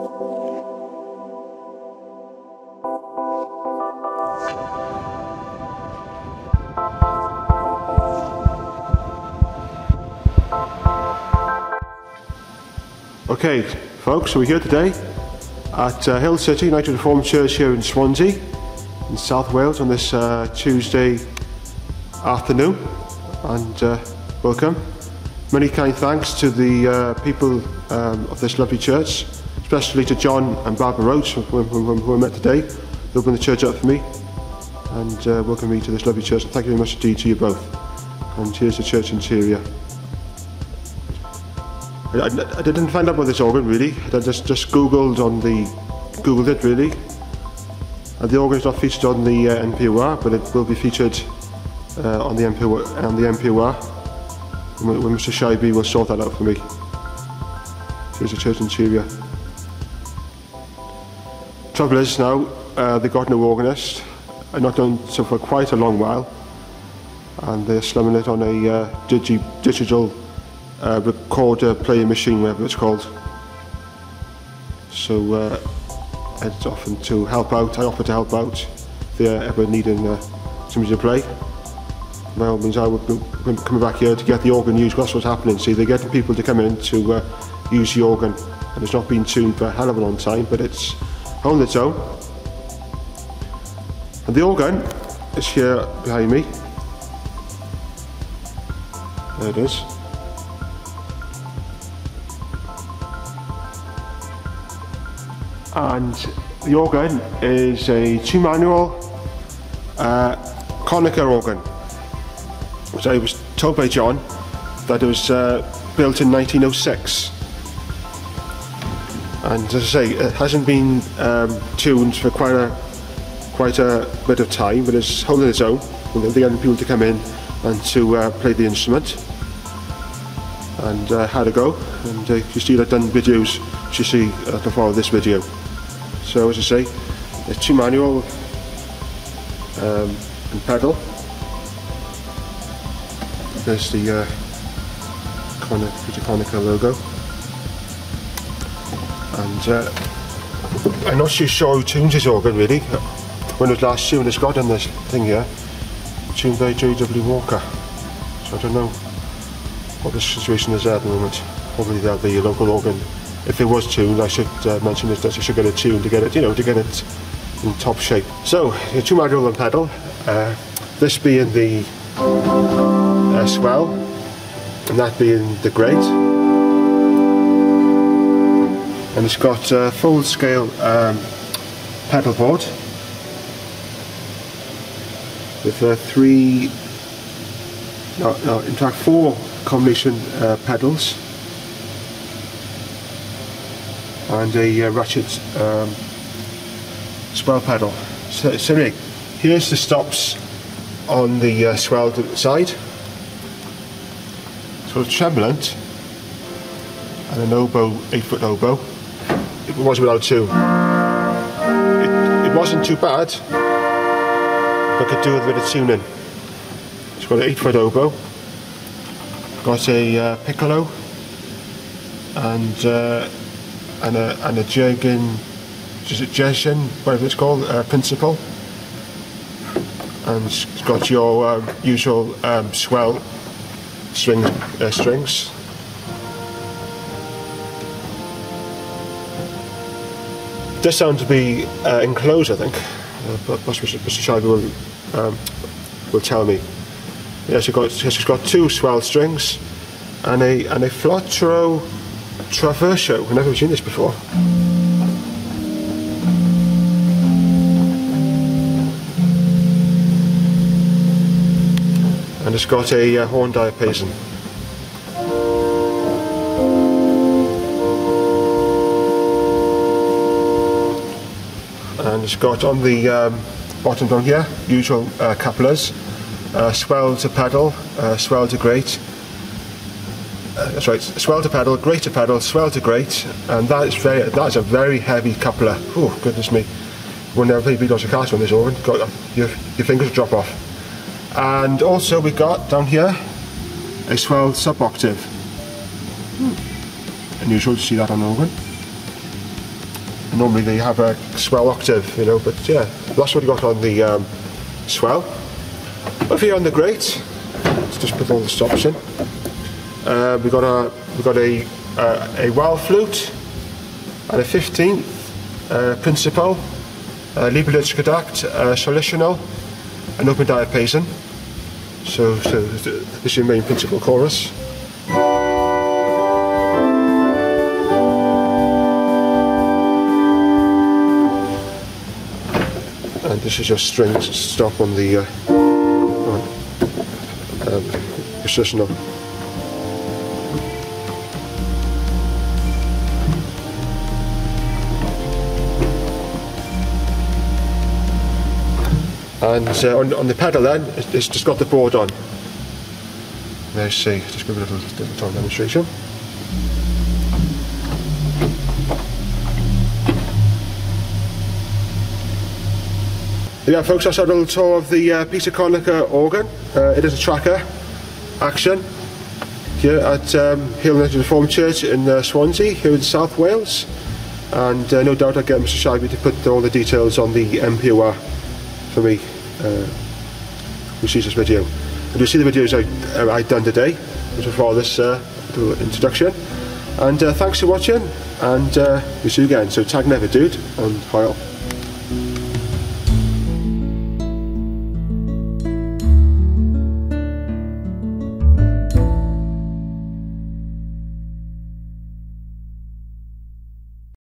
Okay, folks, so we're here today at uh, Hill City United Reformed Church here in Swansea, in South Wales, on this uh, Tuesday afternoon. And uh, welcome. Many kind thanks to the uh, people um, of this lovely church, especially to John and Barbara Roach, who, I met today. They opened the church up for me and uh, welcomed me to this lovely church. Thank you very much indeed to you both. And here's the church interior. I, I didn't find out about this organ really. I just just googled on the googled it really. And the organ is not featured on the uh, NPOR, but it will be featured uh, on the NPOR. On the NPOR, when, Mr. Shaibi will sort that out for me. Here's the church interior. Trouble is now uh, they got no organist. I've not done so for quite a long while, and they're slumming it on a uh, digi digital uh, recorder player machine, whatever it's called. So uh, it's often to help out. I offer to help out if they're ever needing uh, somebody to play. By all means, I would be coming back here to get the organ used. That's what's happening. See, they're getting people to come in to uh, use the organ, and it's not been tuned for a hell of a long time, but it's on its own. And the organ is here behind me. There it is. and the organ is a two manual uh, Conacher organ which I was told by John that it was uh, built in 1906 and as I say it hasn't been um, tuned for quite a quite a bit of time but it's holding its own and they're getting people to come in and to uh, play the instrument and uh, had a go and uh, you see I've done videos you see uh, to follow this video so as I say, the two manual um, and pedal. There's the uh, Conacher logo. And uh, I'm not too sure who tunes this organ really. When it was last tuned, it's got on this thing here, tuned by J.W. Walker. So I don't know what the situation is at the moment. Probably that the local organ if it was tuned, I should uh, mention this that I should get it tuned to get it, you know, to get it in top shape. So, the two manual and pedal, uh, this being the uh, swell, and that being the great. And it's got a full scale um, pedal board with uh, three, no, no, in fact four combination uh, pedals and a uh, ratchet um, swell pedal. So, so anyway, here's the stops on the uh, swelled side. So it's tremblant and an oboe, 8 foot oboe. It was without two. It, it wasn't too bad, but could do with a tuning. It's got an 8 foot oboe, got a uh, piccolo, and uh, and a, and a Jurgen, is it Jergen, whatever it's called, uh, principal. And it's got your um, usual um, swell string, uh, strings. Does sound to be uh, enclosed, I think. Uh, but Mr. Mr. will, um, will tell me. Yes, it's got, it's got two swell strings and a and a Flauto Traverso. I've never seen this before. And it's got a uh, horn diapason. And it's got on the um, bottom down here, usual uh, couplers, uh, swell to pedal, uh, swell to great, that's right, swell to pedal, great to pedal, swell to great, and that is very that is a very heavy coupler. Oh goodness me. We'll never play B-Dodger cast on this organ, got your, your fingers will drop off. And also we got down here a swell sub octave. Hmm. Unusual to see that on an organ. Normally they have a swell octave, you know, but yeah, that's what we got on the um, swell. Over here on the great, let's just put all the stops in. Uh, we got a we got a uh, a well flute and a 15th uh, principal, uh, Lieblich Gedacht, uh, Salicional, an open diapason. So, so this is your main principal chorus. This is your string stop on the uh, um, positional. And uh, on, on the pedal then, it's just got the board on. Let's see, just give a little, little demonstration. Yeah folks, that's a little tour of the uh, Peter Conacher organ. Uh, it is a tracker action here at um, Hill Reformed Church in uh, Swansea, here in South Wales. And uh, no doubt I'll get Mr Shivey to put all the details on the NPOR for me uh, who sees this video. And you'll see the videos I, uh, I've done today before this uh, introduction. And uh, thanks for watching, and uh, we'll see you again. So tag never dude, and Heil.